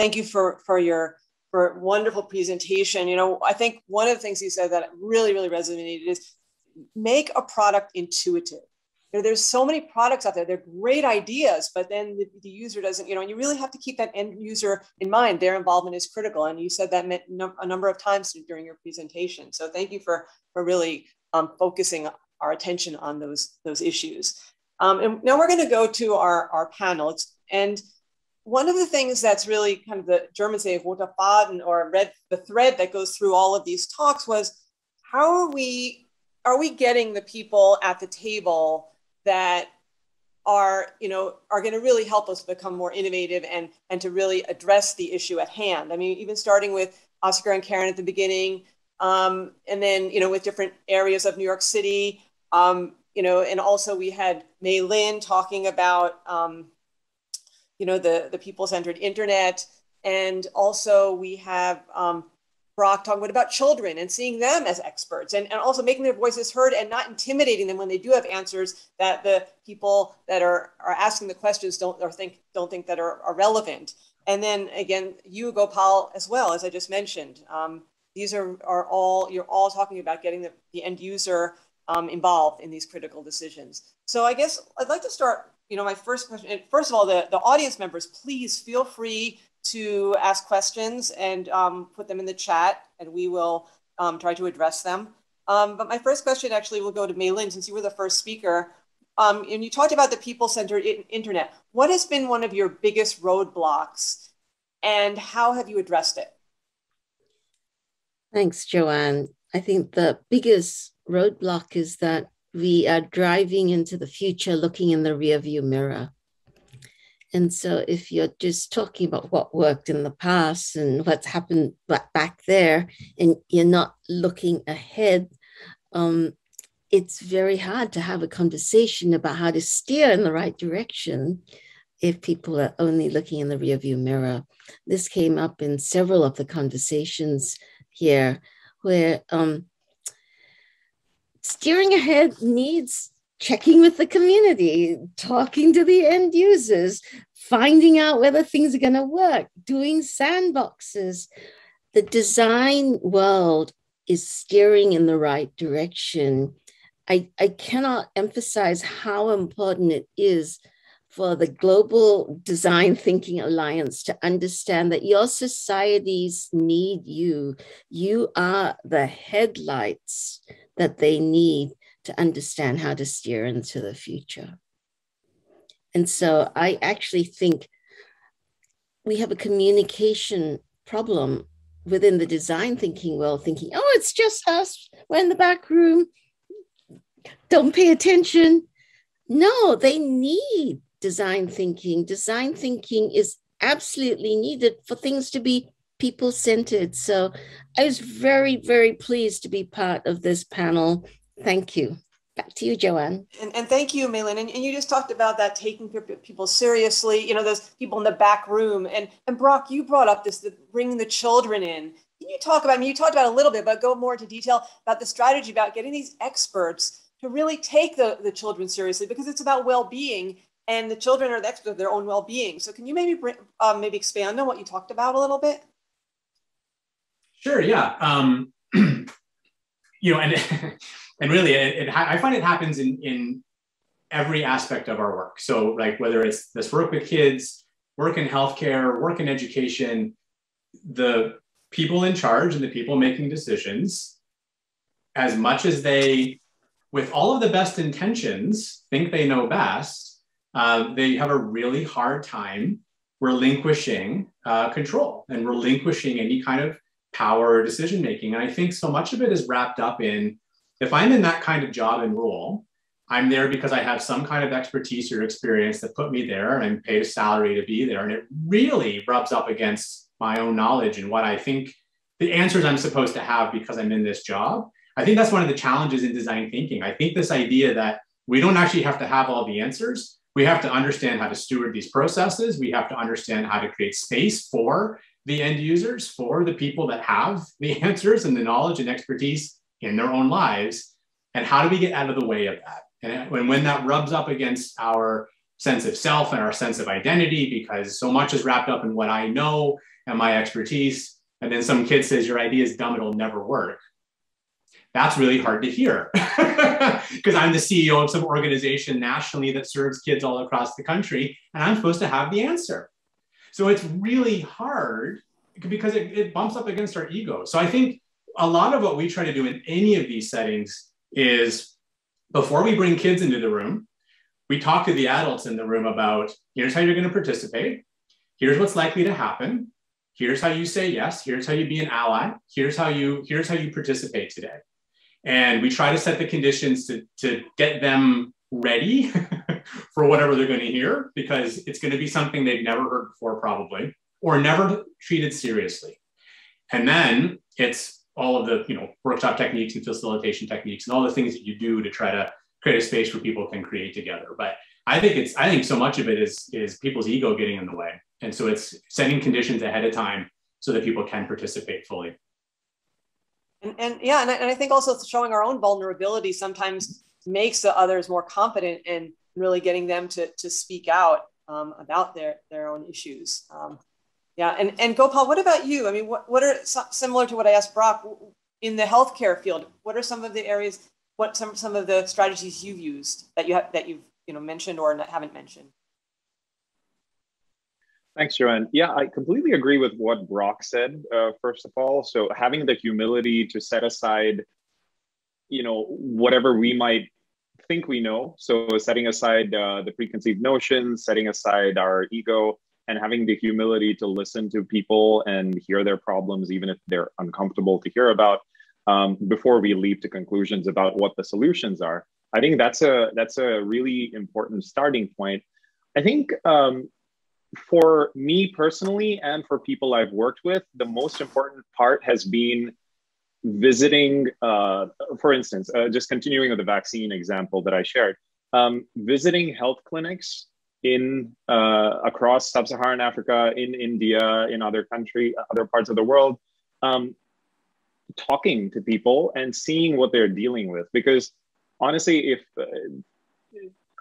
thank you for for your for wonderful presentation. You know, I think one of the things you said that really, really resonated is make a product intuitive. You know, there's so many products out there. They're great ideas, but then the, the, user doesn't, you know, and you really have to keep that end user in mind. Their involvement is critical. And you said that a number of times during your presentation. So thank you for, for really um, focusing our attention on those, those issues. Um, and now we're going to go to our, our panel. It's, and one of the things that's really kind of the Germans say roter Faden or red, the thread that goes through all of these talks was how are we, are we getting the people at the table that are, you know, are going to really help us become more innovative and, and to really address the issue at hand. I mean, even starting with Oscar and Karen at the beginning, um, and then, you know, with different areas of New York City, um, you know, and also we had Mei Lin talking about, um, you know, the, the people-centered internet. And also we have um, Brock talking what about children and seeing them as experts and, and also making their voices heard and not intimidating them when they do have answers that the people that are, are asking the questions don't or think don't think that are, are relevant. And then again, you Gopal as well, as I just mentioned. Um, these are, are all, you're all talking about getting the, the end user um, involved in these critical decisions. So I guess I'd like to start, you know, my first question, first of all, the, the audience members, please feel free to ask questions and um, put them in the chat and we will um, try to address them. Um, but my first question actually will go to Mei Lin since you were the first speaker. Um, and you talked about the people-centered internet. What has been one of your biggest roadblocks and how have you addressed it? Thanks, Joann. I think the biggest roadblock is that we are driving into the future looking in the rearview mirror. And so, if you're just talking about what worked in the past and what's happened back there, and you're not looking ahead, um, it's very hard to have a conversation about how to steer in the right direction if people are only looking in the rearview mirror. This came up in several of the conversations here, where um, steering ahead needs checking with the community, talking to the end users, finding out whether things are going to work, doing sandboxes. The design world is steering in the right direction. I, I cannot emphasize how important it is for the Global Design Thinking Alliance to understand that your societies need you. You are the headlights that they need to understand how to steer into the future. And so I actually think we have a communication problem within the design thinking world, thinking, oh, it's just us. We're in the back room. Don't pay attention. No, they need design thinking. Design thinking is absolutely needed for things to be people centered. So I was very, very pleased to be part of this panel. Thank you. Back to you, Joann. And, and thank you, Mei And, and, you just talked about that taking people seriously, you know, those people in the back room. And, and Brock, you brought up this, the, bringing the children in. Can you talk about, I mean, you talked about a little bit, but go more into detail about the strategy about getting these experts to really take the, the children seriously because it's about well-being and the children are the experts of their own well-being. So can you maybe bring, um, maybe expand on what you talked about a little bit? Sure. Yeah. Um, you know, and and really, it, it, I find it happens in in every aspect of our work. So, like whether it's this work with kids, work in healthcare, work in education, the people in charge and the people making decisions, as much as they, with all of the best intentions, think they know best, uh, they have a really hard time relinquishing uh, control and relinquishing any kind of power or decision making. And I think so much of it is wrapped up in if I'm in that kind of job and role, I'm there because I have some kind of expertise or experience that put me there and I'm paid a salary to be there. And it really rubs up against my own knowledge and what I think the answers I'm supposed to have because I'm in this job. I think that's one of the challenges in design thinking. I think this idea that we don't actually have to have all the answers. We have to understand how to steward these processes. We have to understand how to create space for the end users, for the people that have the answers and the knowledge and expertise in their own lives. And how do we get out of the way of that? And when, when that rubs up against our sense of self and our sense of identity because so much is wrapped up in what I know and my expertise. And then some kid says, Your idea is dumb, it'll never work. That's really hard to hear because I'm the CEO of some organization nationally that serves kids all across the country, and I'm supposed to have the answer. So it's really hard because it, it bumps up against our ego. So I think a lot of what we try to do in any of these settings is before we bring kids into the room, we talk to the adults in the room about here's how you're going to participate, here's what's likely to happen, here's how you say yes, here's how you be an ally, here's how you here's how you participate today. And we try to set the conditions to, to get them ready for whatever they're going to hear because it's going to be something they've never heard before, probably, or never treated seriously. And then it's all of the you know workshop techniques and facilitation techniques and all the things that you do to try to create a space where people can create together. But I think it's I think so much of it is is people's ego getting in the way. And so it's setting conditions ahead of time so that people can participate fully. And, and yeah, and I, and I think also showing our own vulnerability sometimes makes the others more confident in really getting them to, to speak out um, about their, their own issues. Um, yeah, and, and Gopal, what about you? I mean, what, what are similar to what I asked Brock in the healthcare field? What are some of the areas? What some some of the strategies you've used that you have that you've you know mentioned or not, haven't mentioned? Thanks, Joann. Yeah, I completely agree with what Brock said, uh, first of all. So having the humility to set aside, you know, whatever we might think we know. So setting aside uh, the preconceived notions, setting aside our ego, and having the humility to listen to people and hear their problems, even if they're uncomfortable to hear about, um, before we leap to conclusions about what the solutions are. I think that's a that's a really important starting point. I think um, for me personally and for people I've worked with, the most important part has been visiting, uh, for instance, uh, just continuing with the vaccine example that I shared, um, visiting health clinics in uh, across sub-Saharan Africa, in India, in other country, other parts of the world, um, talking to people and seeing what they're dealing with. Because honestly, if uh,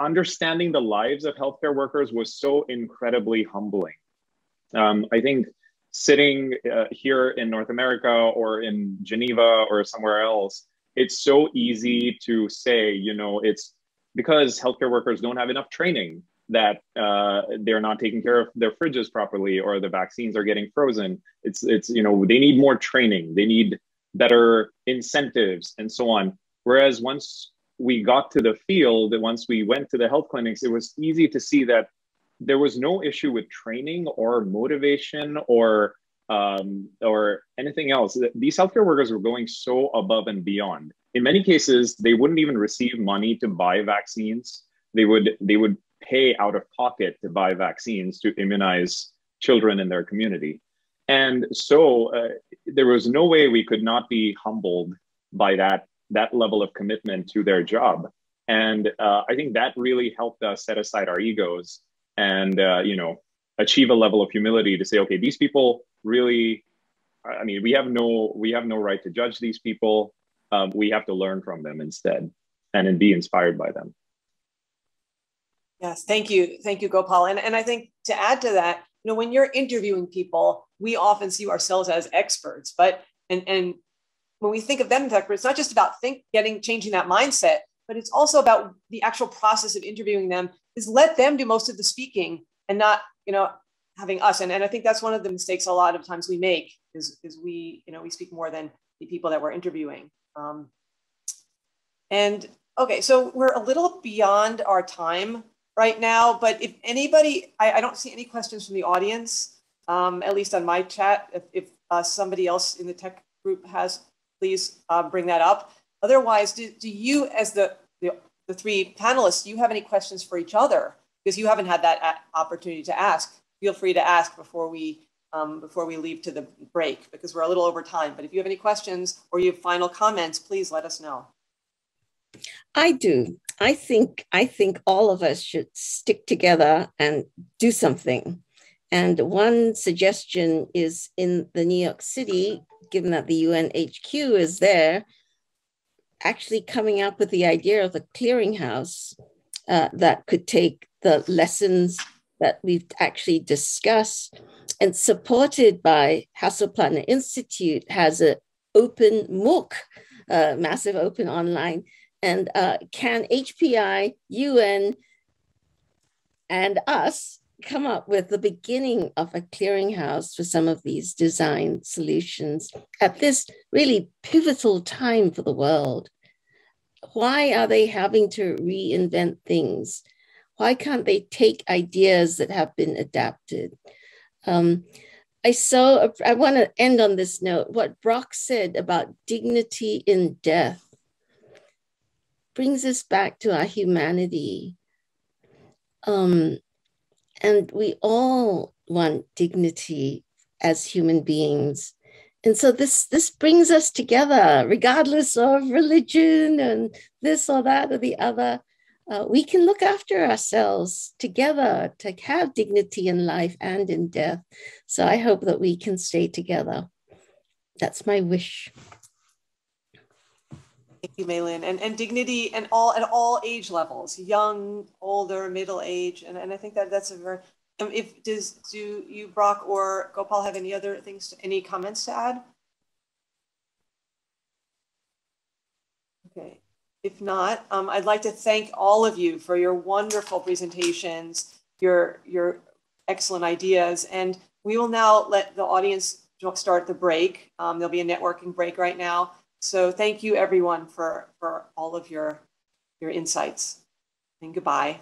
understanding the lives of healthcare workers was so incredibly humbling. Um, I think sitting uh, here in North America or in Geneva or somewhere else, it's so easy to say, you know, it's because healthcare workers don't have enough training that uh, they're not taking care of their fridges properly or the vaccines are getting frozen. It's it's you know they need more training, they need better incentives and so on. Whereas once we got to the field, once we went to the health clinics, it was easy to see that there was no issue with training or motivation or um, or anything else. These healthcare workers were going so above and beyond. In many cases, they wouldn't even receive money to buy vaccines. They would they would pay out of pocket to buy vaccines to immunize children in their community. And so uh, there was no way we could not be humbled by that that level of commitment to their job. And uh, I think that really helped us set aside our egos and uh, you know achieve a level of humility to say, okay, these people really. I mean, we have no we have no right to judge these people. Um, we have to learn from them instead, and be inspired by them. Yes, thank you, thank you, Gopal. And and I think to add to that, you know, when you're interviewing people, we often see ourselves as experts, but and and when we think of them as experts, it's not just about think getting changing that mindset, but it's also about the actual process of interviewing them is let them do most of the speaking and not, you know, having us. And, and I think that's one of the mistakes a lot of times we make is, is we, you know, we speak more than the people that we're interviewing. Um, and okay, so we're a little beyond our time right now, but if anybody, I, I don't see any questions from the audience, um, at least on my chat. If, if uh, somebody else in the tech group has please uh, bring that up. Otherwise, do, do you, as the, the, three panelists, do you have any questions for each other? Because you haven't had that opportunity to ask. Feel free to ask before we um, before we leave to the break because we're a little over time. But if you have any questions or you have final comments, please let us know. I do. I think I think all of us should stick together and do something. And one suggestion is in the New York City given that the UNHQ is there, actually coming up with the idea of a clearinghouse uh, that could take the lessons that we've actually discussed and supported by Hasso Plattner Institute has an open MOOC, uh, massive open online. And uh, can HPI, UN, and us come up with the beginning of a clearinghouse for some of these design solutions at this really pivotal time for the world? Why are they having to reinvent things? Why can't they take ideas that have been adapted? Um, I so I want to end on this note. What Brock said about dignity in death brings us back to our humanity. Um, and we all want dignity as human beings. And so this this brings us together, regardless of religion and this or that or the other uh, we can look after ourselves together to have dignity in life and in death. So I hope that we can stay together. That's my wish. Thank you, Mei Lin. And, and dignity and all at all age levels, young, older, middle age. And, and I think that that's a very, um, if does do you Brock or Gopal have any other things, to, any comments to add? Okay. If not, um, I'd like to thank all of you for your wonderful presentations, your, your excellent ideas. And we will now let the audience start the break. Um, there'll be a networking break right now. So thank you everyone for, for all of your, your insights and goodbye.